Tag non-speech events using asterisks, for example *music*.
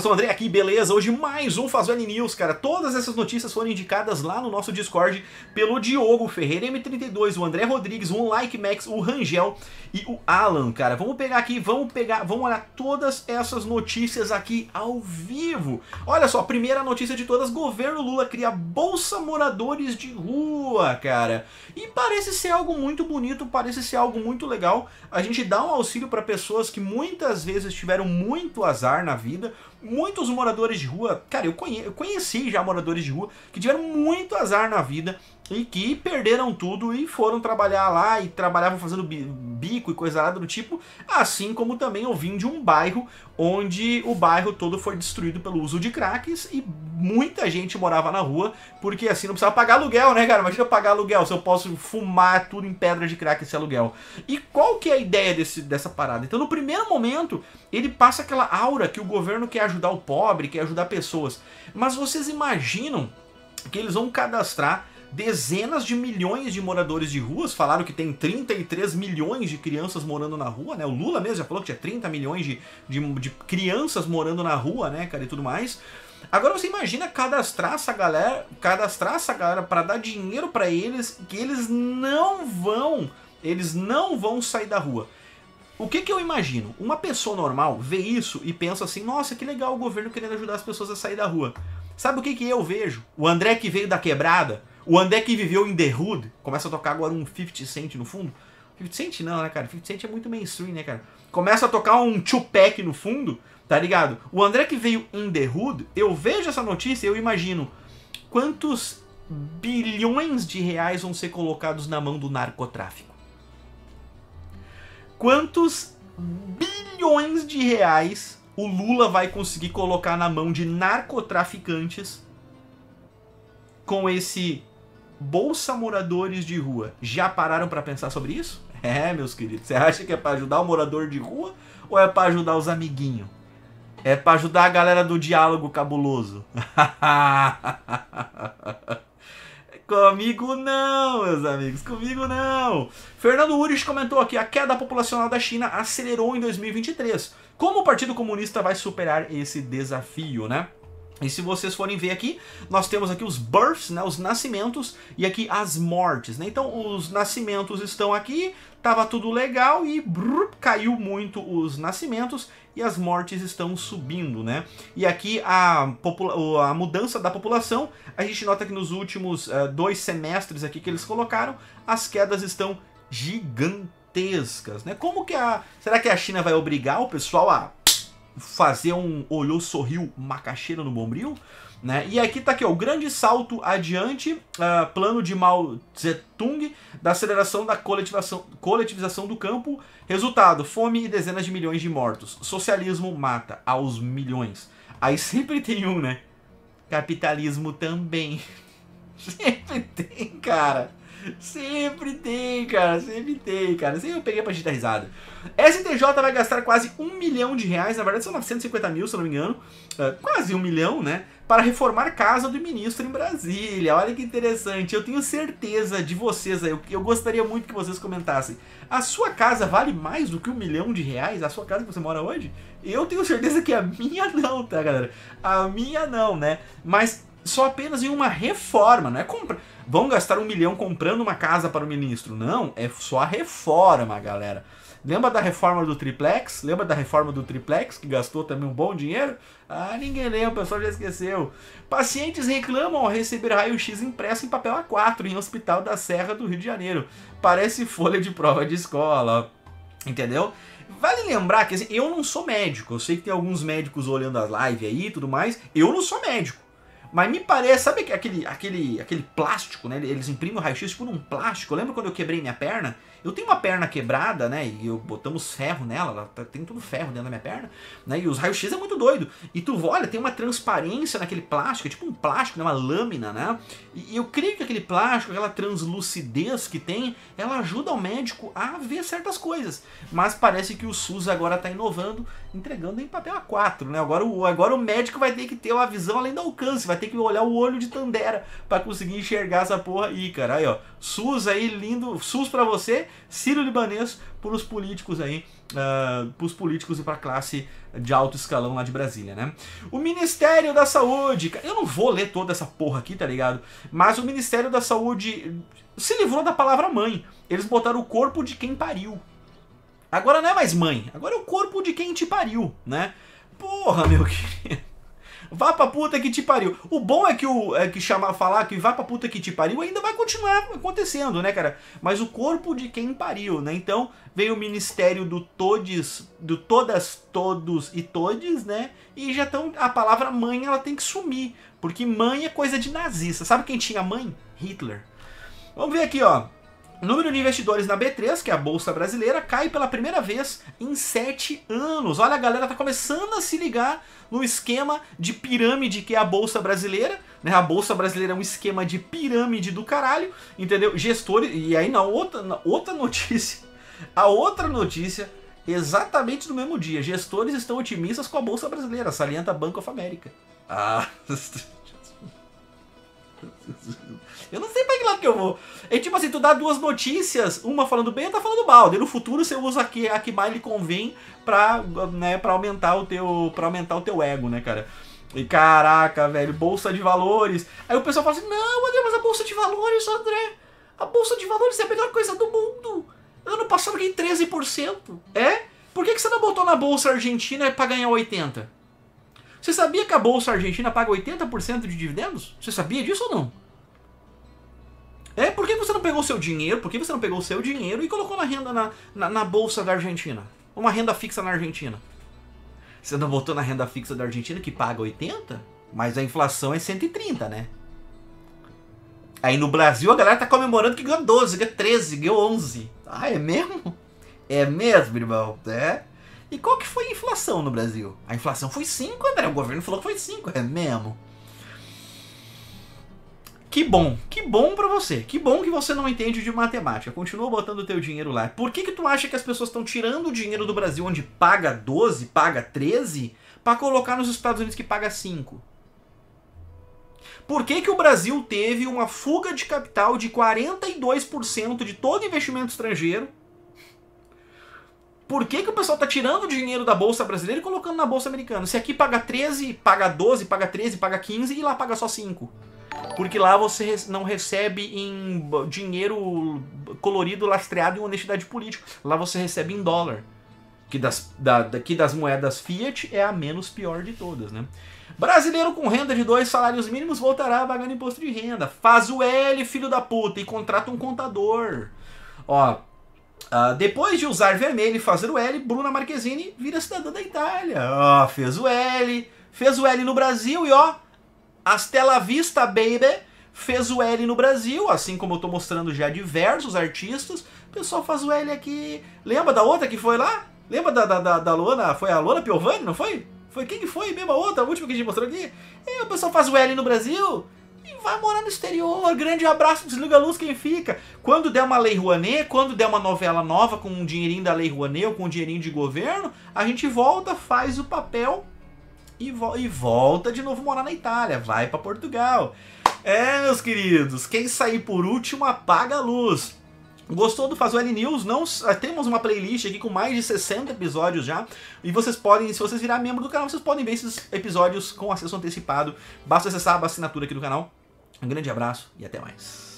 professor André aqui, beleza? Hoje mais um Fazone News, cara. Todas essas notícias foram indicadas lá no nosso Discord pelo Diogo Ferreira M32, o André Rodrigues, o Like Max, o Rangel e o Alan, cara. Vamos pegar aqui, vamos pegar, vamos olhar todas essas notícias aqui ao vivo. Olha só, primeira notícia de todas, governo Lula cria Bolsa Moradores de Rua, cara. E parece ser algo muito bonito, parece ser algo muito legal. A gente dá um auxílio para pessoas que muitas vezes tiveram muito azar na vida, muitos moradores de rua, cara, eu, eu conheci já moradores de rua que tiveram muito azar na vida e que perderam tudo e foram trabalhar lá e trabalhavam fazendo bico e coisa do tipo, assim como também eu vim de um bairro onde o bairro todo foi destruído pelo uso de cracks e muita gente morava na rua, porque assim não precisava pagar aluguel, né, cara? Imagina pagar aluguel, se eu posso fumar tudo em pedra de crack esse aluguel. E qual que é a ideia desse, dessa parada? Então, no primeiro momento, ele passa aquela aura que o governo quer ajudar o pobre, quer ajudar pessoas. Mas vocês imaginam que eles vão cadastrar dezenas de milhões de moradores de ruas, falaram que tem 33 milhões de crianças morando na rua, né? O Lula mesmo já falou que tinha 30 milhões de, de, de crianças morando na rua, né, cara, e tudo mais. Agora você imagina cadastrar essa galera, cadastrar essa galera para dar dinheiro para eles, que eles não vão, eles não vão sair da rua. O que, que eu imagino? Uma pessoa normal vê isso e pensa assim: nossa, que legal o governo querendo ajudar as pessoas a sair da rua. Sabe o que, que eu vejo? O André que veio da quebrada, o André que viveu em The Hood, começa a tocar agora um 50 Cent no fundo. 50 Cent não, né, cara? 50 Cent é muito mainstream, né, cara? Começa a tocar um Tupac no fundo, tá ligado? O André que veio em The Hood, eu vejo essa notícia e eu imagino quantos bilhões de reais vão ser colocados na mão do narcotráfico. Quantos bilhões de reais o Lula vai conseguir colocar na mão de narcotraficantes com esse Bolsa Moradores de Rua. Já pararam para pensar sobre isso? *laughs* É, meus queridos. Você acha que é para ajudar o morador de rua ou é para ajudar os amiguinhos? É para ajudar a galera do diálogo cabuloso. *laughs* Comigo não, meus amigos, comigo não. Fernando Urich comentou aqui: a queda populacional da China acelerou em 2023. Como o Partido Comunista vai superar esse desafio, né? E se vocês forem ver aqui, nós temos aqui os births, né, os nascimentos, e aqui as mortes. Né? Então os nascimentos estão aqui, tava tudo legal e brrr, caiu muito os nascimentos e as mortes estão subindo. Né? E aqui a, a mudança da população, a gente nota que nos últimos uh, dois semestres aqui que eles colocaram, as quedas estão gigantescas. Né? Como que a... Será que a China vai obrigar o pessoal a fazer um olhou, sorriu, macaxeira no bombril. Né? E aqui tá aqui, ó, o grande salto adiante, uh, plano de Mao Zedong da aceleração da coletivação, coletivização do campo. Resultado, fome e dezenas de milhões de mortos. Socialismo mata aos milhões. Aí sempre tem um, né? Capitalismo também. *laughs* Sempre tem, cara. Sempre tem, cara. Sempre tem, cara. Sempre eu peguei pra gente dar risada. STJ vai gastar quase um milhão de reais, na verdade são 950 mil, se não me engano. Uh, quase um milhão, né? Para reformar casa do ministro em Brasília. Olha que interessante. Eu tenho certeza de vocês aí. Eu, eu gostaria muito que vocês comentassem. A sua casa vale mais do que um milhão de reais? A sua casa que você mora hoje? Eu tenho certeza que a minha não, tá, galera? A minha não, né? Mas só apenas em uma reforma, não é compra. Vão gastar um milhão comprando uma casa para o ministro. Não, é só a reforma, galera. Lembra da reforma do triplex? Lembra da reforma do triplex, que gastou também um bom dinheiro? Ah, ninguém lembra, o pessoal já esqueceu. Pacientes reclamam ao receber raio-x impresso em papel A4 em hospital da Serra do Rio de Janeiro. Parece folha de prova de escola. Entendeu? Vale lembrar que assim, eu não sou médico. Eu sei que tem alguns médicos olhando as lives aí e tudo mais. Eu não sou médico. Mas me parece, sabe aquele, aquele, aquele plástico, né? Eles imprimem o raio-x tipo num plástico. Lembra quando eu quebrei minha perna? Eu tenho uma perna quebrada, né? E eu botamos ferro nela, tá, tem tudo ferro dentro da minha perna, né? E os raios-x é muito doido. E tu olha, tem uma transparência naquele plástico, é tipo um plástico, né? uma lâmina, né? E eu creio que aquele plástico, aquela translucidez que tem, ela ajuda o médico a ver certas coisas. Mas parece que o SUS agora está inovando, entregando em papel A4, né? Agora o, agora o médico vai ter que ter uma visão além do alcance, vai tem que olhar o olho de Tandera para conseguir enxergar essa porra aí, cara. Aí, ó. SUS aí, lindo. SUS para você, Ciro Libanês pros políticos aí. Uh, pros políticos e pra classe de alto escalão lá de Brasília, né? O Ministério da Saúde. Eu não vou ler toda essa porra aqui, tá ligado? Mas o Ministério da Saúde se livrou da palavra mãe. Eles botaram o corpo de quem pariu. Agora não é mais mãe, agora é o corpo de quem te pariu, né? Porra, meu *laughs* querido. Vá pra puta que te pariu. O bom é que o é que chamar falar que vá pra puta que te pariu ainda vai continuar acontecendo, né, cara? Mas o corpo de quem pariu, né? Então, veio o ministério do todes, do todas, todos e todes, né? E já estão a palavra mãe ela tem que sumir, porque mãe é coisa de nazista. Sabe quem tinha mãe? Hitler. Vamos ver aqui, ó. O número de investidores na B3, que é a bolsa brasileira, cai pela primeira vez em sete anos. Olha, a galera tá começando a se ligar no esquema de pirâmide que é a bolsa brasileira. Né? A bolsa brasileira é um esquema de pirâmide do caralho, entendeu? Gestores. E aí, na outra, na outra *laughs* notícia, a outra notícia, exatamente no mesmo dia, gestores estão otimistas com a bolsa brasileira, salienta Banco of America. Ah. *laughs* Eu não sei que eu vou. É tipo assim, tu dá duas notícias, uma falando bem e outra falando mal. E no futuro você usa a que, a que mais lhe convém pra, né, pra, aumentar o teu, pra aumentar o teu ego, né, cara? E caraca, velho, bolsa de valores. Aí o pessoal fala assim: Não, André, mas a bolsa de valores, André, a bolsa de valores é a melhor coisa do mundo. Ano passado ganhei 13%. É? Por que, que você não botou na bolsa argentina pra ganhar 80%? Você sabia que a bolsa argentina paga 80% de dividendos? Você sabia disso ou não? É, por que você não pegou seu dinheiro? Por que você não pegou seu dinheiro e colocou na renda na, na, na bolsa da Argentina? Uma renda fixa na Argentina. Você não botou na renda fixa da Argentina que paga 80? Mas a inflação é 130, né? Aí no Brasil a galera tá comemorando que ganhou 12, ganhou 13, ganhou 11. Ah, é mesmo? É mesmo, irmão? É? E qual que foi a inflação no Brasil? A inflação foi 5, André. O governo falou que foi 5. É mesmo? Que bom, que bom para você. Que bom que você não entende de matemática. Continua botando o teu dinheiro lá. Por que que tu acha que as pessoas estão tirando o dinheiro do Brasil onde paga 12, paga 13, para colocar nos Estados Unidos que paga 5? Por que, que o Brasil teve uma fuga de capital de 42% de todo investimento estrangeiro? Por que, que o pessoal está tirando o dinheiro da bolsa brasileira e colocando na bolsa americana? Se aqui paga 13, paga 12, paga 13, paga 15 e lá paga só 5. Porque lá você não recebe em dinheiro colorido lastreado em honestidade política. Lá você recebe em dólar. Que das, da, que das moedas Fiat é a menos pior de todas, né? Brasileiro com renda de dois salários mínimos voltará a pagar imposto de renda. Faz o L, filho da puta, e contrata um contador. Ó, uh, depois de usar vermelho e fazer o L, Bruna Marquezine vira cidadã da Itália. Ó, fez o L, fez o L no Brasil e ó, Astela Vista Baby fez o L no Brasil, assim como eu tô mostrando já diversos artistas. O pessoal faz o L aqui. Lembra da outra que foi lá? Lembra da, da, da, da Lona? Foi a Lona Piovani, não foi? Foi quem que foi mesmo a outra, a última que a gente mostrou aqui? E o pessoal faz o L no Brasil e vai morar no exterior. Grande abraço, desliga a luz quem fica. Quando der uma lei Rouanet, quando der uma novela nova com um dinheirinho da lei Rouanet ou com um dinheirinho de governo, a gente volta, faz o papel e, vo e volta de novo morar na Itália, vai para Portugal. É, meus queridos, quem sair por último apaga a luz. Gostou do Fazueli News? Não, eh, temos uma playlist aqui com mais de 60 episódios já. E vocês podem, se vocês virar membro do canal, vocês podem ver esses episódios com acesso antecipado. Basta acessar a assinatura aqui do canal. Um grande abraço e até mais.